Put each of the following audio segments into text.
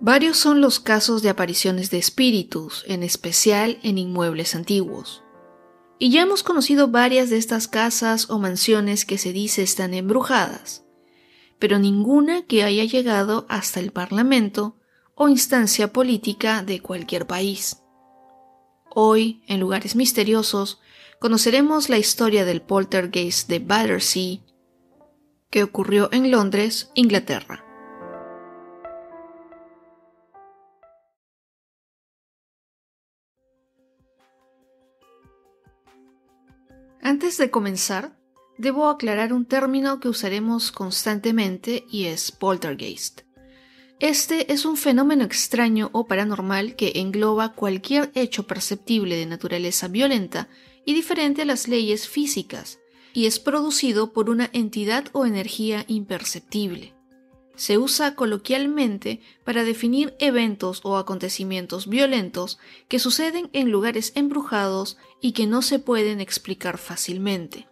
Varios son los casos de apariciones de espíritus, en especial en inmuebles antiguos. Y ya hemos conocido varias de estas casas o mansiones que se dice están embrujadas, pero ninguna que haya llegado hasta el Parlamento o instancia política de cualquier país. Hoy, en lugares misteriosos, conoceremos la historia del poltergeist de Battersea, que ocurrió en Londres, Inglaterra. Antes de comenzar, debo aclarar un término que usaremos constantemente y es poltergeist. Este es un fenómeno extraño o paranormal que engloba cualquier hecho perceptible de naturaleza violenta y diferente a las leyes físicas, y es producido por una entidad o energía imperceptible se usa coloquialmente para definir eventos o acontecimientos violentos que suceden en lugares embrujados y que no se pueden explicar fácilmente.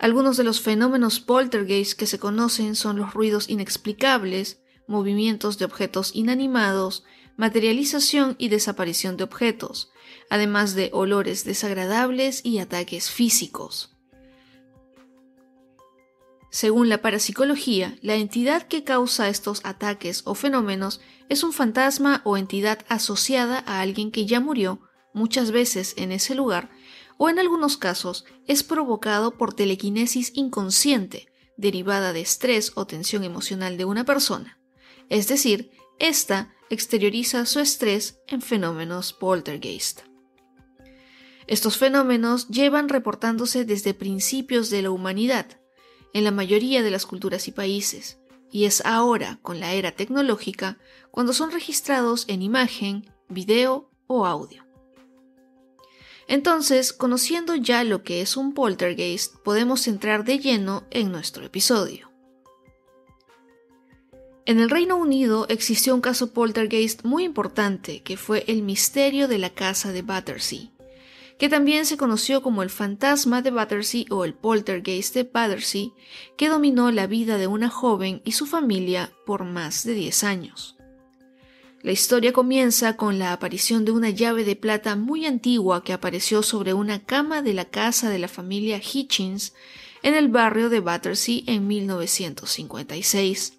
Algunos de los fenómenos poltergeist que se conocen son los ruidos inexplicables, movimientos de objetos inanimados, materialización y desaparición de objetos, además de olores desagradables y ataques físicos. Según la parapsicología, la entidad que causa estos ataques o fenómenos es un fantasma o entidad asociada a alguien que ya murió, muchas veces en ese lugar, o en algunos casos es provocado por telequinesis inconsciente, derivada de estrés o tensión emocional de una persona. Es decir, ésta exterioriza su estrés en fenómenos poltergeist. Estos fenómenos llevan reportándose desde principios de la humanidad, en la mayoría de las culturas y países, y es ahora, con la era tecnológica, cuando son registrados en imagen, video o audio. Entonces, conociendo ya lo que es un poltergeist, podemos entrar de lleno en nuestro episodio. En el Reino Unido existió un caso poltergeist muy importante que fue el misterio de la casa de Battersea que también se conoció como el fantasma de Battersea o el poltergeist de Battersea, que dominó la vida de una joven y su familia por más de 10 años. La historia comienza con la aparición de una llave de plata muy antigua que apareció sobre una cama de la casa de la familia Hitchins en el barrio de Battersea en 1956.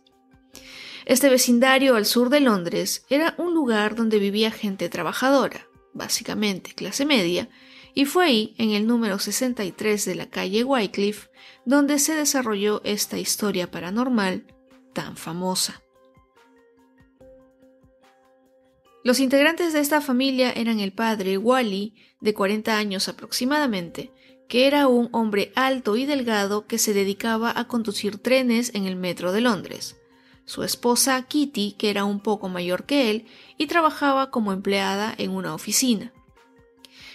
Este vecindario al sur de Londres era un lugar donde vivía gente trabajadora, básicamente clase media, y fue ahí, en el número 63 de la calle Wycliffe, donde se desarrolló esta historia paranormal tan famosa. Los integrantes de esta familia eran el padre Wally, de 40 años aproximadamente, que era un hombre alto y delgado que se dedicaba a conducir trenes en el metro de Londres, su esposa Kitty, que era un poco mayor que él y trabajaba como empleada en una oficina.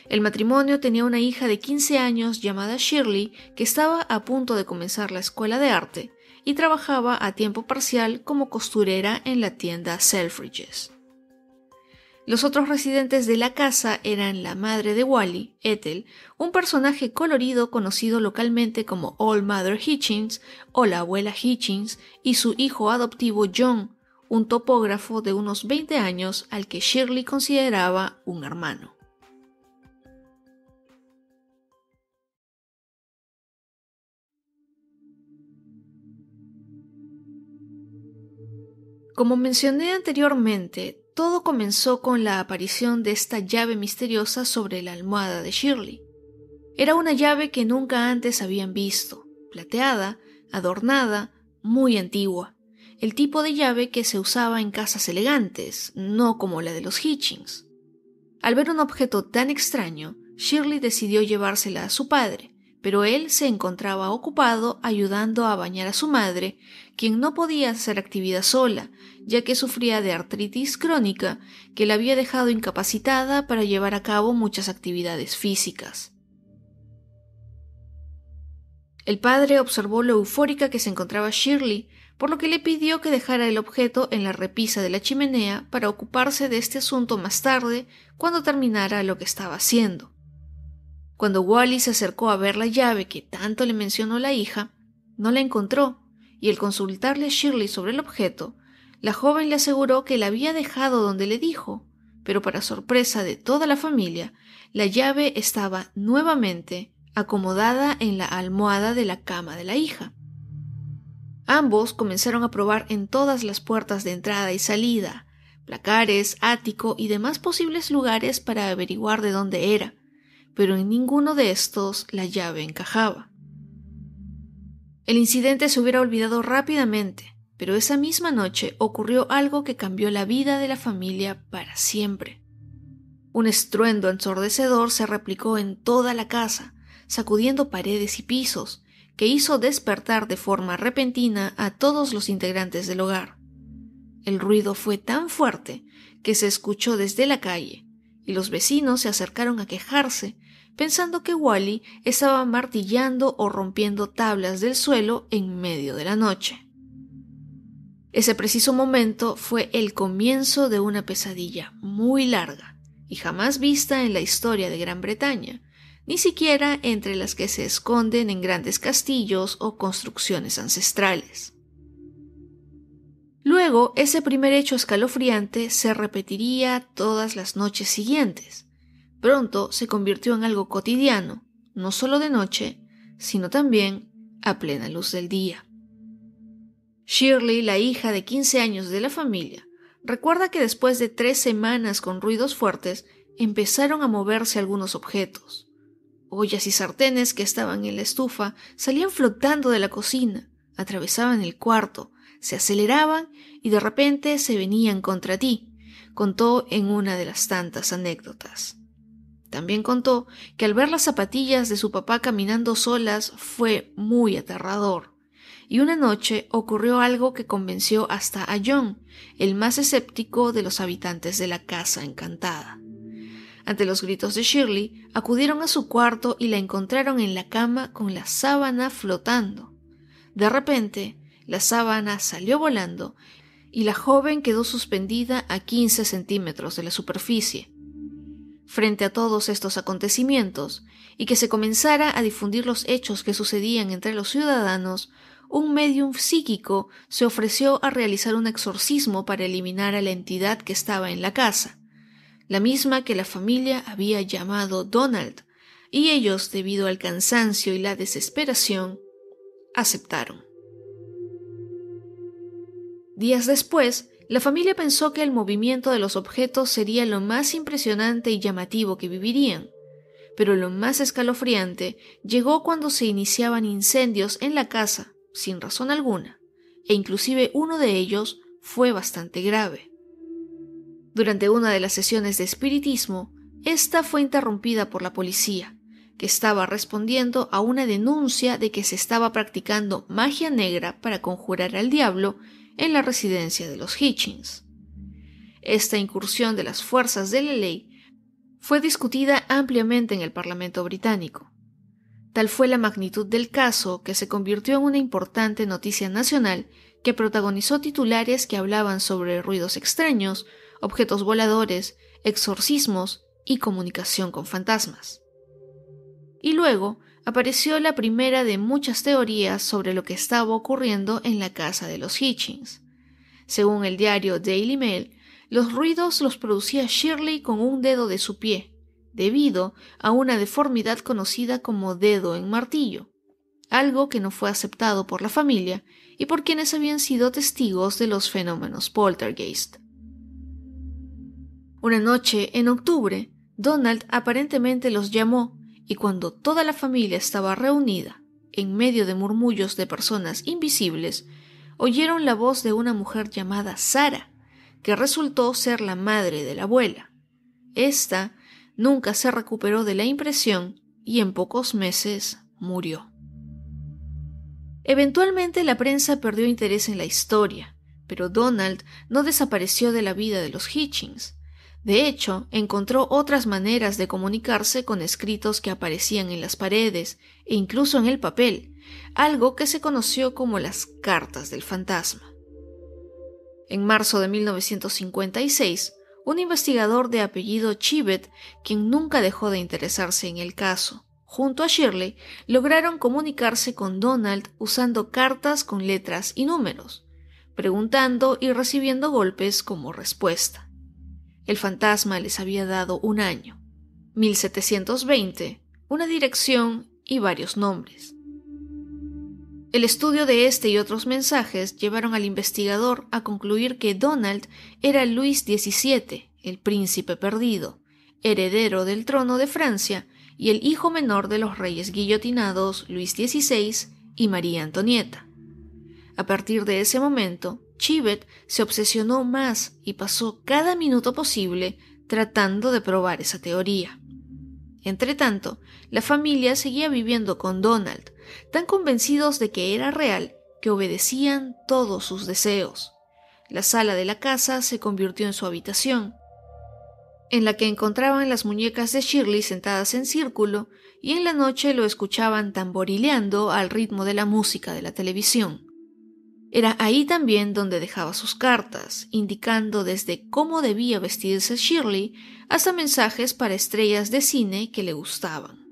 El matrimonio tenía una hija de 15 años llamada Shirley, que estaba a punto de comenzar la escuela de arte y trabajaba a tiempo parcial como costurera en la tienda Selfridges. Los otros residentes de la casa eran la madre de Wally, Ethel, un personaje colorido conocido localmente como Old Mother Hitchins o la abuela Hitchins, y su hijo adoptivo John, un topógrafo de unos 20 años al que Shirley consideraba un hermano. Como mencioné anteriormente, todo comenzó con la aparición de esta llave misteriosa sobre la almohada de Shirley. Era una llave que nunca antes habían visto, plateada, adornada, muy antigua, el tipo de llave que se usaba en casas elegantes, no como la de los Hitchings. Al ver un objeto tan extraño, Shirley decidió llevársela a su padre, pero él se encontraba ocupado ayudando a bañar a su madre, quien no podía hacer actividad sola, ya que sufría de artritis crónica que la había dejado incapacitada para llevar a cabo muchas actividades físicas. El padre observó lo eufórica que se encontraba Shirley, por lo que le pidió que dejara el objeto en la repisa de la chimenea para ocuparse de este asunto más tarde, cuando terminara lo que estaba haciendo. Cuando Wally se acercó a ver la llave que tanto le mencionó la hija, no la encontró, y al consultarle a Shirley sobre el objeto, La joven le aseguró que la había dejado donde le dijo, pero para sorpresa de toda la familia, la llave estaba nuevamente acomodada en la almohada de la cama de la hija. Ambos comenzaron a probar en todas las puertas de entrada y salida, placares, ático y demás posibles lugares para averiguar de dónde era, pero en ninguno de estos la llave encajaba. El incidente se hubiera olvidado rápidamente, pero esa misma noche ocurrió algo que cambió la vida de la familia para siempre. Un estruendo ensordecedor se replicó en toda la casa, sacudiendo paredes y pisos, que hizo despertar de forma repentina a todos los integrantes del hogar. El ruido fue tan fuerte que se escuchó desde la calle, y los vecinos se acercaron a quejarse, pensando que Wally estaba martillando o rompiendo tablas del suelo en medio de la noche. Ese preciso momento fue el comienzo de una pesadilla muy larga y jamás vista en la historia de Gran Bretaña, ni siquiera entre las que se esconden en grandes castillos o construcciones ancestrales. Luego, ese primer hecho escalofriante se repetiría todas las noches siguientes. Pronto se convirtió en algo cotidiano, no solo de noche, sino también a plena luz del día. Shirley, la hija de 15 años de la familia, recuerda que después de tres semanas con ruidos fuertes, empezaron a moverse algunos objetos. Ollas y sartenes que estaban en la estufa salían flotando de la cocina, atravesaban el cuarto, se aceleraban y de repente se venían contra ti, contó en una de las tantas anécdotas. También contó que al ver las zapatillas de su papá caminando solas fue muy aterrador. Y una noche ocurrió algo que convenció hasta a John, el más escéptico de los habitantes de la casa encantada. Ante los gritos de Shirley, acudieron a su cuarto y la encontraron en la cama con la sábana flotando. De repente, la sábana salió volando y la joven quedó suspendida a 15 centímetros de la superficie. Frente a todos estos acontecimientos, y que se comenzara a difundir los hechos que sucedían entre los ciudadanos, un medium psíquico se ofreció a realizar un exorcismo para eliminar a la entidad que estaba en la casa, la misma que la familia había llamado Donald, y ellos, debido al cansancio y la desesperación, aceptaron. Días después, la familia pensó que el movimiento de los objetos sería lo más impresionante y llamativo que vivirían, pero lo más escalofriante llegó cuando se iniciaban incendios en la casa, sin razón alguna, e inclusive uno de ellos fue bastante grave. Durante una de las sesiones de espiritismo, esta fue interrumpida por la policía, que estaba respondiendo a una denuncia de que se estaba practicando magia negra para conjurar al diablo en la residencia de los Hitchins. Esta incursión de las fuerzas de la ley fue discutida ampliamente en el Parlamento británico. Tal fue la magnitud del caso que se convirtió en una importante noticia nacional que protagonizó titulares que hablaban sobre ruidos extraños, objetos voladores, exorcismos y comunicación con fantasmas. Y luego apareció la primera de muchas teorías sobre lo que estaba ocurriendo en la casa de los Hitchings. Según el diario Daily Mail, los ruidos los producía Shirley con un dedo de su pie, debido a una deformidad conocida como dedo en martillo, algo que no fue aceptado por la familia y por quienes habían sido testigos de los fenómenos poltergeist. Una noche, en octubre, Donald aparentemente los llamó y cuando toda la familia estaba reunida, en medio de murmullos de personas invisibles, oyeron la voz de una mujer llamada Sara, que resultó ser la madre de la abuela. Esta nunca se recuperó de la impresión y en pocos meses murió. Eventualmente la prensa perdió interés en la historia, pero Donald no desapareció de la vida de los Hitchings. De hecho, encontró otras maneras de comunicarse con escritos que aparecían en las paredes e incluso en el papel, algo que se conoció como las cartas del fantasma. En marzo de 1956, un investigador de apellido Chivet, quien nunca dejó de interesarse en el caso, junto a Shirley, lograron comunicarse con Donald usando cartas con letras y números, preguntando y recibiendo golpes como respuesta. El fantasma les había dado un año, 1720, una dirección y varios nombres. El estudio de este y otros mensajes llevaron al investigador a concluir que Donald era Luis XVII, el príncipe perdido, heredero del trono de Francia y el hijo menor de los reyes guillotinados Luis XVI y María Antonieta. A partir de ese momento, Chivet se obsesionó más y pasó cada minuto posible tratando de probar esa teoría. Entretanto, la familia seguía viviendo con Donald, tan convencidos de que era real que obedecían todos sus deseos. La sala de la casa se convirtió en su habitación, en la que encontraban las muñecas de Shirley sentadas en círculo y en la noche lo escuchaban tamborileando al ritmo de la música de la televisión. Era ahí también donde dejaba sus cartas, indicando desde cómo debía vestirse Shirley hasta mensajes para estrellas de cine que le gustaban.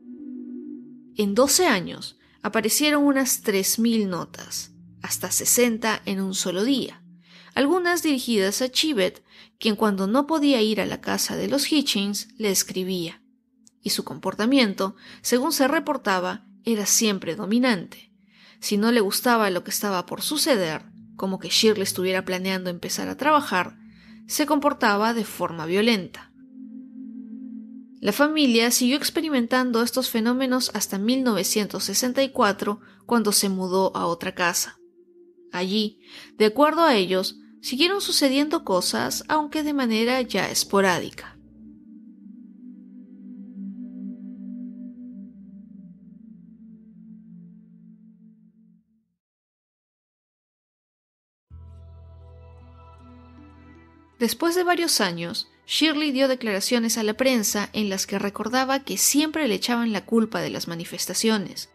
En 12 años aparecieron unas 3.000 notas, hasta 60 en un solo día, algunas dirigidas a Chivet, quien cuando no podía ir a la casa de los Hitchings le escribía, y su comportamiento, según se reportaba, era siempre dominante si no le gustaba lo que estaba por suceder, como que Shirley estuviera planeando empezar a trabajar, se comportaba de forma violenta. La familia siguió experimentando estos fenómenos hasta 1964, cuando se mudó a otra casa. Allí, de acuerdo a ellos, siguieron sucediendo cosas, aunque de manera ya esporádica. Después de varios años, Shirley dio declaraciones a la prensa en las que recordaba que siempre le echaban la culpa de las manifestaciones,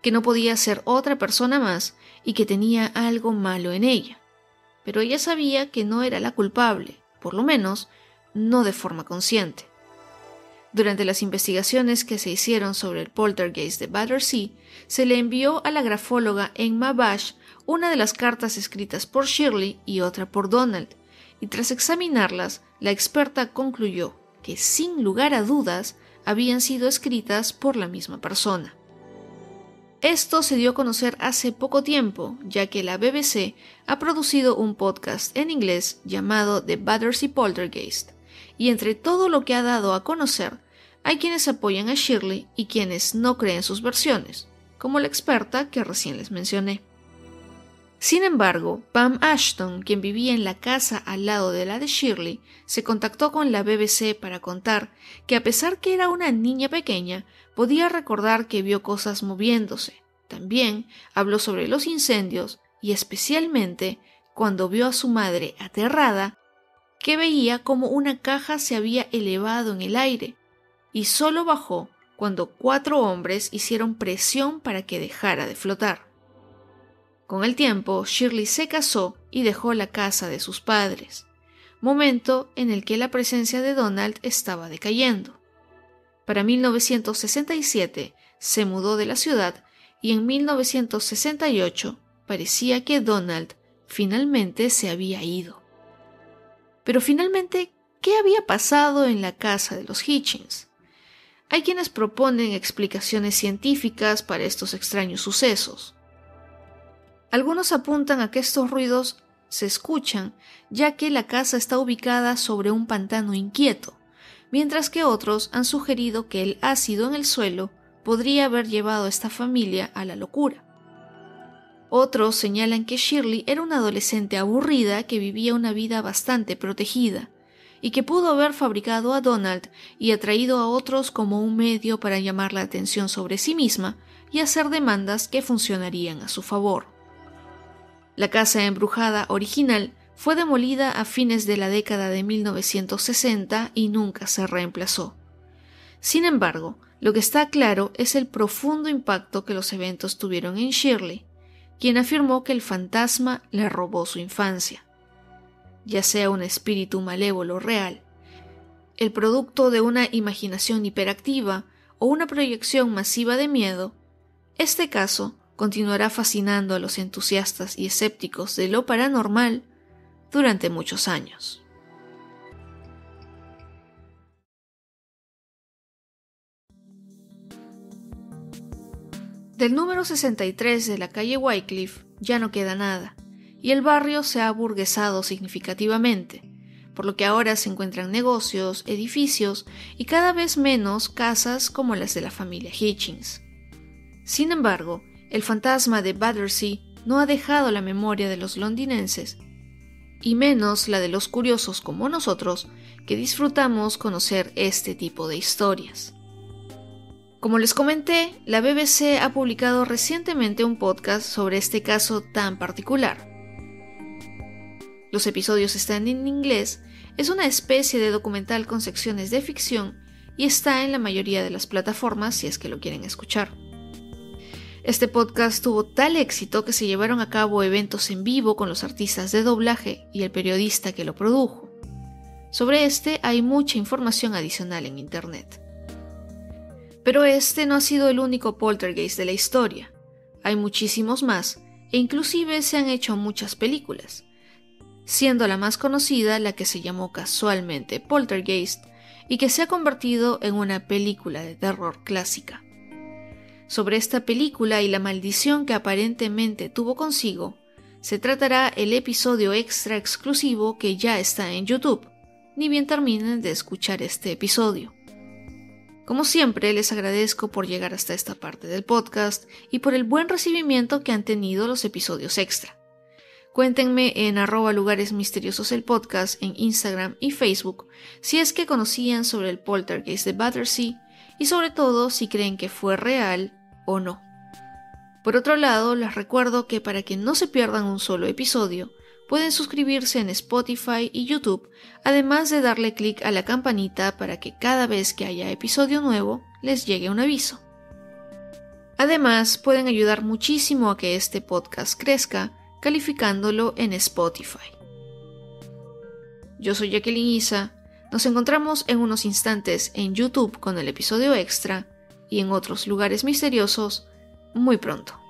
que no podía ser otra persona más y que tenía algo malo en ella. Pero ella sabía que no era la culpable, por lo menos no de forma consciente. Durante las investigaciones que se hicieron sobre el poltergeist de Battersea, se le envió a la grafóloga Emma Bash una de las cartas escritas por Shirley y otra por Donald, y tras examinarlas, la experta concluyó que sin lugar a dudas habían sido escritas por la misma persona. Esto se dio a conocer hace poco tiempo, ya que la BBC ha producido un podcast en inglés llamado The Battersea Poltergeist, y entre todo lo que ha dado a conocer, hay quienes apoyan a Shirley y quienes no creen sus versiones, como la experta que recién les mencioné. Sin embargo, Pam Ashton, quien vivía en la casa al lado de la de Shirley, se contactó con la BBC para contar que a pesar que era una niña pequeña, podía recordar que vio cosas moviéndose. También habló sobre los incendios y especialmente cuando vio a su madre aterrada, que veía como una caja se había elevado en el aire y solo bajó cuando cuatro hombres hicieron presión para que dejara de flotar. Con el tiempo, Shirley se casó y dejó la casa de sus padres, momento en el que la presencia de Donald estaba decayendo. Para 1967 se mudó de la ciudad y en 1968 parecía que Donald finalmente se había ido. Pero finalmente, ¿qué había pasado en la casa de los Hitchings? Hay quienes proponen explicaciones científicas para estos extraños sucesos. Algunos apuntan a que estos ruidos se escuchan ya que la casa está ubicada sobre un pantano inquieto, mientras que otros han sugerido que el ácido en el suelo podría haber llevado a esta familia a la locura. Otros señalan que Shirley era una adolescente aburrida que vivía una vida bastante protegida, y que pudo haber fabricado a Donald y atraído a otros como un medio para llamar la atención sobre sí misma y hacer demandas que funcionarían a su favor. La casa embrujada original fue demolida a fines de la década de 1960 y nunca se reemplazó. Sin embargo, lo que está claro es el profundo impacto que los eventos tuvieron en Shirley, quien afirmó que el fantasma le robó su infancia. Ya sea un espíritu malévolo real, el producto de una imaginación hiperactiva o una proyección masiva de miedo, este caso continuará fascinando a los entusiastas y escépticos de lo paranormal durante muchos años. Del número 63 de la calle Wycliffe ya no queda nada, y el barrio se ha burguesado significativamente, por lo que ahora se encuentran negocios, edificios y cada vez menos casas como las de la familia Hitchings. Sin embargo, el fantasma de Battersea no ha dejado la memoria de los londinenses, y menos la de los curiosos como nosotros, que disfrutamos conocer este tipo de historias. Como les comenté, la BBC ha publicado recientemente un podcast sobre este caso tan particular. Los episodios están en inglés, es una especie de documental con secciones de ficción y está en la mayoría de las plataformas si es que lo quieren escuchar. Este podcast tuvo tal éxito que se llevaron a cabo eventos en vivo con los artistas de doblaje y el periodista que lo produjo. Sobre este hay mucha información adicional en Internet. Pero este no ha sido el único poltergeist de la historia. Hay muchísimos más, e inclusive se han hecho muchas películas, siendo la más conocida la que se llamó casualmente Poltergeist y que se ha convertido en una película de terror clásica. Sobre esta película y la maldición que aparentemente tuvo consigo, se tratará el episodio extra exclusivo que ya está en YouTube, ni bien terminen de escuchar este episodio. Como siempre, les agradezco por llegar hasta esta parte del podcast y por el buen recibimiento que han tenido los episodios extra. Cuéntenme en arroba lugares misteriosos el podcast en Instagram y Facebook si es que conocían sobre el poltergeist de Battersea y sobre todo si creen que fue real o no. Por otro lado, les recuerdo que para que no se pierdan un solo episodio, pueden suscribirse en Spotify y YouTube, además de darle clic a la campanita para que cada vez que haya episodio nuevo les llegue un aviso. Además, pueden ayudar muchísimo a que este podcast crezca calificándolo en Spotify. Yo soy Jacqueline Isa, nos encontramos en unos instantes en YouTube con el episodio extra y en otros lugares misteriosos muy pronto.